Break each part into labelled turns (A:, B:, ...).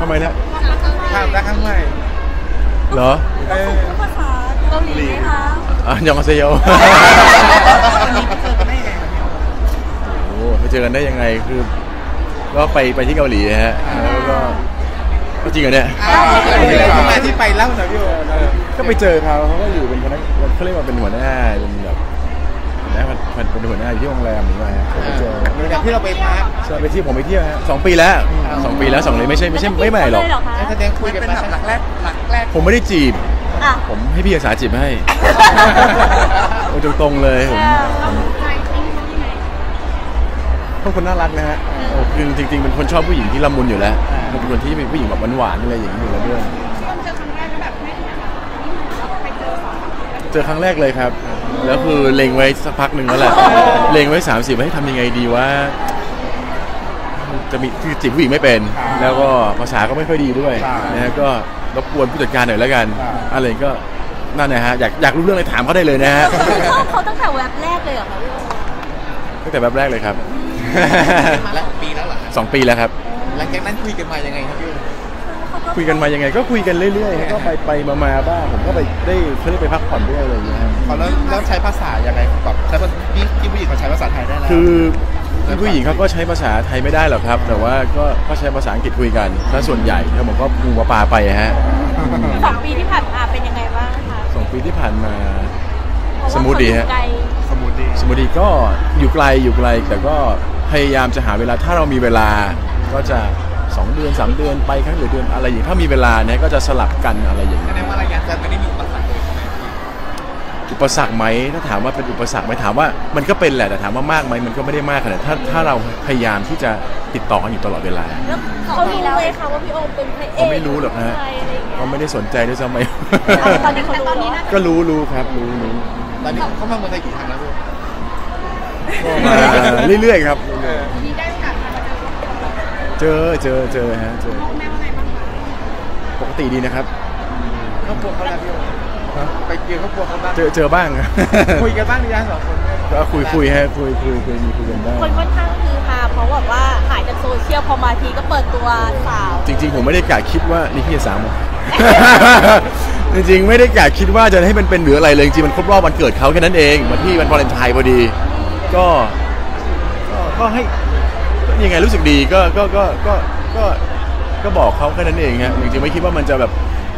A: ทำไมนะ
B: ข้ามรักครั้งใหม่
A: เหรอ
B: เออ
C: ภาษาเกาหลีไหมคะ
A: อะยองอาเซโย
B: วันนี้ไปเจอกันได้ยังไงครับพี่โอ
A: โอ้โหไปเจอกันได้ยังไงคือ ก็ไปไปที่เกาหลีฮะแล้วก็ก็จริงเหรอเนี่ย
B: ที่มาที่ไปเล่าหน่อยพี่โอเออ
A: ก็ไปเจอเขาเขาก็อยู่เป็นพนักเขาเรียกว่าเป็นหัวหน้าเป็นแบบ หัวหน้าเป็นหัวหน้าอยู่ที่โรงแรมหรือว่าฮะก็ไปเจอ
B: เหมือนกับที่เราไปพัก
A: ใช่ไปเที่ยวผมไปเที่ยวฮะสองปีแล้วสองปีแล้วสองเลยไม่ใช่ไม่ใช่ไม่ใหม่หรอก
C: เหรอคะ
B: แล้วแสดงคุยกันมาหลักแรกหลักแรก
A: ผมไม่ได้จีบ
C: อะ
A: ผมให้พี่อาสาจีบให้ โอ้ตรงๆเลยผมเป็นคนน่ารักนะฮะโอ้คือจริงๆเป็นคนชอบผู้หญิงที่ละมุนอยู่แล้วเป็นคนที่เป็นผู้หญิงแบบหวานๆอะไรอย่างนี้อยู่แล้วด้วย เจอครั้งแรกเลยครับ แล้วคือเล็งไว้สักพักหนึ่งแล้วแหละเล็งไว้ 30ว่าให้ทำยังไงดีว่า จะมีคือจีบผู้หญิงไม่เป็น แล้วก็ภาษาก็ไม่ค่อยดีด้วยนะฮะก็รบกวนผู้จัดการหน่อยแล้วกันอะไรก็นั่นนะฮะอยากอยากรู้เรื่องอะไรถามเขาได้เลยนะฮะ
C: คือชอบเขาตั้งแต่แวบแรกเลยเหรอคะพี่โอ
A: ตั้งแต่แบบแรกเลยครับ
B: มาแล้วปีแล้วเหรอ
A: สองปีแล้วครับ
B: หลังจากนั้นคุยกันมายังไงครับพี่โอ
A: คุยกันมายังไง ก็คุยกันเรื่อยๆฮะก็ไปไปมามาบ้างผมก็ไปได้เขาได้ไปพักผ่อนด้วยอะไรอย่างเงี้ยฮะ
B: เขาเริ่มเริ่มใช้ภาษายังไงแบบใช้ภาษาที่ที่ผู้หญิงเขาใช้ภาษาไทยได้แล้ว
A: คือคือผู้หญิงเขาก็ใช้ภาษาไทยไม่ได้หรอกครับ แต่ว่าก็ก็ใช้ภาษาอังกฤษคุยกันถ้าส่วนใหญ่แล้วผมก็ปูปลาปลาไปฮะ
C: สองปีที่ผ่านมาเป็นยังไงบ้างคะ
A: สองปีที่ผ่านมา
C: เพราะว่า
A: สมูทดีฮะ
C: เขาอยู่ไกล
B: สมุดดี
A: สมมติก็อยู่ไกลอยู่ไกลแต่ก็พยายามจะหาเวลาถ้าเรามีเวลาก็จะ 2 เดือน 3 เดือนไปครั้งหรือเดือนอะไรอย่างนี้ถ้ามีเวลาเนี่ยก็จะสลับกันอะไรอย่าง
B: แส
A: นี้
B: ดงว่าระยะจะไม่ได้มีอุปสรรคเลยใช่ไหม
A: อุปสรรคไหมถ้าถามว่าเป็นอุปสรรคไหมถามว่ามันก็เป็นแหละแต่ถามว่ามากไหมมันก็ไม่ได้มากขนาดถ้าถ้าเราพยายามที่จะติดต่อกันอยู่ตลอดเวลา
C: แล้วเขารู้ไหมคะว่าพี่โอเป็นพระเอก
A: เขาไม่รู้หรอกฮะ
C: ใคอะไรอย่างเงี้ย
A: เขาไม่ได้สนใจด้วยซ้ำไหม
C: ตอนนี้เขารู้แล้ว
A: ก็รู้รู้ครับรู้รู้
B: ตอนนี้เขามาเมืองไทยกี่ครั้งแล้วพี่โอ
A: มาเรื่อยๆครับ
B: เออ
A: เจอเจอเจอฮะเจอปกติดีนะครับ
B: ครอบครัวเขาแล้วพี่โอไปเจอครอบครัวเขาบ้าง
A: เจอเจอบ้าง
B: คุยกันบ้างหรือยังสองคน
A: ก็คุยคุยฮะคุยคุยคุยมีคุยกันบ้าง
C: คนค่อนข้างคือฮาเพราะแบบว่าหายจากโซเชียลพอมาทีก็เปิดตัวสาว
A: จริง ๆ ผมไม่ได้กะคิดว่านี่พี่จะสามเหรอจริงๆ ไม่ได้กะคิดว่าจะให้มันเป็นหรืออะไรเลยจริงๆมันครบรอบวันเกิดเขาแค่นั้นเองวันที่วันวาเลนไทน์พอดี ก็ก็ก็ให้ก็ ยังไงรู้สึกดีก็ก็ก็ก็ก็ก็บอกเขาแค่นั้นเองฮะจริงๆไม่คิดว่ามันจะแบบ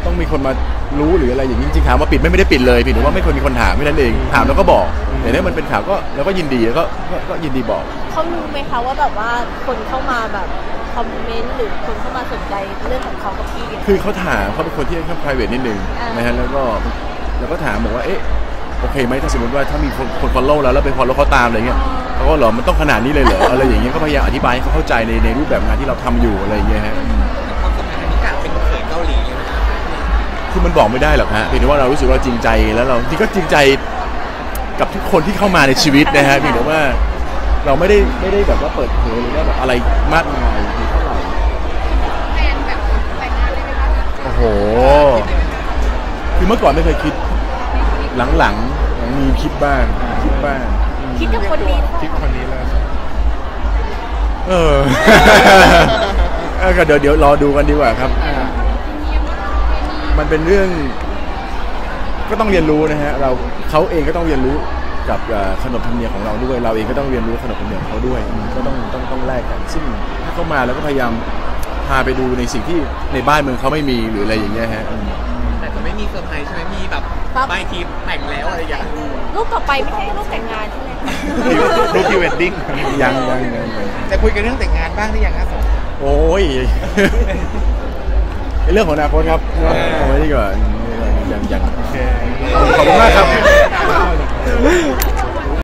A: ต้องมีคนมารู้หรืออะไรอย่างนี้จริงๆถามว่าปิดไม่ไม่ได้ปิดเลยเพียงแต่ว่าไม่ควรมีคนถามแค่นั้นเอง ถามแล้วก็บอกแต่ถ้ามันเป็นข่าวก็เราก็ยินดีแล้วก็ก็ก็ยินดีบอก
C: เขารู้ไหมคะว่าแบบว่าคนเข้ามาแบบคอมเมนต์หรือคนเข้ามาสนใจเรื่องของเขากับพี่เนี่ย
A: คือเขาถามเขาเป็นคนที่ค่อนข้าง private นิดนึง
C: อ่าน
A: นะฮะแล้วก็แล้วก็ถามบอกว่าเอ๊ะโอเคไหมถ้าสมมติว่าถ้ามีคนคน follow แล้วแล้วไป follow เขาตามอะไรเงี้ย เขาก็เหรอมันต้องขนาดนี้เลยเหรออะไรอย่างเงี้ยก็พยายามอธิบายให้เขาเข้าใจในในรูปแบบงานที่เราทำอยู่อะไรอย่างเงี้ยฮะ
B: ความสัมพันธ์อันนี้กะเป็นเขยเกาหลีเลยนะ
A: คือมันบอกไม่ได้หรอกฮะเพียงแต่ว่าเรารู้สึกว่าจริงใจแล้วเราจริงก็จริงใจกับทุกคนที่เข้ามาในชีวิตนะฮะเพียงแต่ว่าเราไม่ได้ไม่ได้แบบว่าเปิดเผยหรือว่าแบบอะไรมากมายหรือเท่าไหร่โอ้โห คือเมื่อก่อนไม่เคยคิด หลังๆหลังมีคิดบ้างคิดบ้าง
C: คิดกับคนนี้
B: คิดคนนี้เลย
A: เออ เออก็เดี๋ยวเดี๋ยวรอดูกันดีกว่าครับมันเป็นเรื่อง ก็ต้องเรียนรู้นะฮะ เราเขาเองก็ต้องเรียนรู้กับเอ่อขนบธรรมเนียมของเราด้วย เราเองก็ต้องเรียนรู้ขนบธรรมเนียมของเขาด้วยอืมก็ต้องต้องต้องแลกกัน ซึ่งถ้าเขามาแล้วก็พยายามพาไปดูในสิ่งที่ในบ้านเมืองเขาไม่มีหรืออะไรอย่างเงี้ยฮะอืม
B: แต่จะไม่มีเซอร์ไพรส์ใช่ไหมมีแบบบางทีแต่งแล้วอะไรอย่างเงี้ย
C: รูปต่อไปไม่ใช่รูปแต่งงานใช่ไหมคะ
B: รูปพรีเวดดิ้ง
A: ยังยังยังยัง
B: จะคุยกันเรื่องแต่งงานบ้างหรือยังครับสองคน
A: โอ้ยเป็นเรื่องของอนาคตครับเอาไว้ดีกว่ายังยัง
B: โอเค
A: ขอบคุณมากครับ